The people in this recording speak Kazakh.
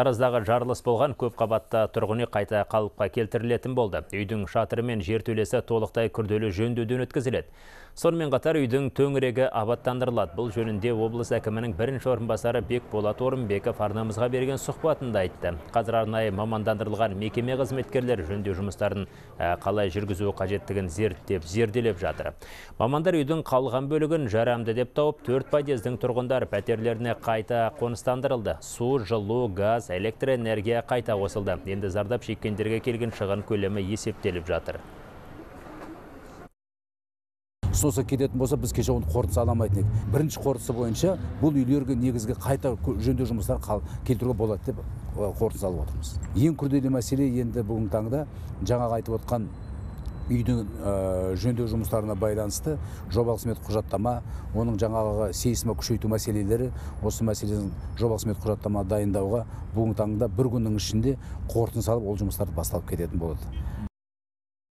Тараздағы жарылыс болған көп қабатта тұрғын үй қайта қалыпқа келтірілетін болды. Үйдің шатыры мен жертөлесі толықтай күрделі жөндеуден өткізіледі. Сонымен қатар үйдің төңірегі абаттандырылады. Бұл жөнінде облыс әкімінің бірінші орынбасары Бекболат Орынбеков арнамызға берген сұхбатында айтты. Қазір арнайы мамандандырылған мекеме қызметкерлері жөндеу жұмыстарын ә, қалай жүргізу қажеттігін зерттеп, зерделеп жатыр. Мамандар үйдің қалған бөлігін жарамды деп тауып, төрт пайдездің тұрғындар пәтерлеріне қайта қоныстандырылды. Су, жылу, газ, электр энергия қайта қосылды. Енді зардап шеккендерге келген шығын көлемі есептеліп жатыр. Соса кететін болса біз кеше оны қорытындысы ала алмайтын едік. Бірінші қорытындысы бойынша бұл үйлерге негізгі қайта жөндеу жұмыстарын келтіруге болады деп қорытынды алып отырмыз. Ең күрделі мәселе енді бүгінгі таңда жаңағы айтып отқан үйдің ә, жөндеу жұмыстарына байланысты жобалық смет құжаттама оның жаңағы сейсма күшейту мәселелері осы мәселенің жобалық смет құжаттама дайындауға бүгінгі таңда бір күннің ішінде қорытынды салып ол жұмыстар басталып кететін болады.